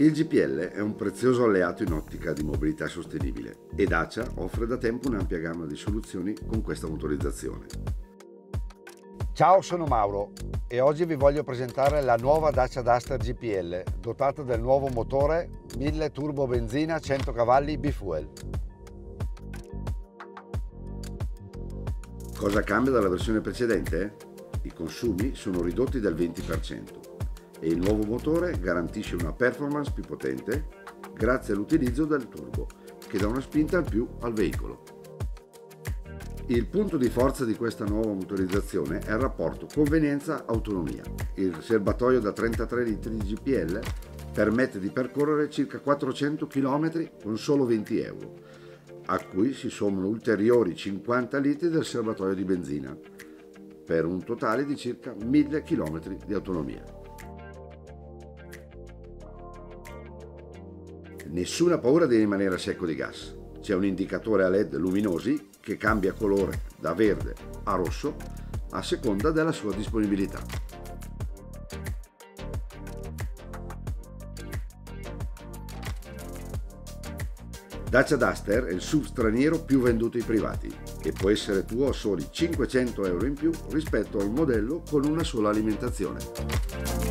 Il GPL è un prezioso alleato in ottica di mobilità sostenibile e Dacia offre da tempo un'ampia gamma di soluzioni con questa motorizzazione. Ciao, sono Mauro e oggi vi voglio presentare la nuova Dacia Duster GPL dotata del nuovo motore 1000 turbo benzina 100 cavalli bifuel. Cosa cambia dalla versione precedente? I consumi sono ridotti del 20% e il nuovo motore garantisce una performance più potente grazie all'utilizzo del turbo che dà una spinta in più al veicolo. Il punto di forza di questa nuova motorizzazione è il rapporto convenienza-autonomia. Il serbatoio da 33 litri di GPL permette di percorrere circa 400 km con solo 20 euro, a cui si sommano ulteriori 50 litri del serbatoio di benzina, per un totale di circa 1000 km di autonomia. Nessuna paura di rimanere a secco di gas. C'è un indicatore a LED luminosi che cambia colore da verde a rosso a seconda della sua disponibilità. Dacia Duster è il SUV straniero più venduto ai privati e può essere tuo a soli 500 euro in più rispetto al modello con una sola alimentazione.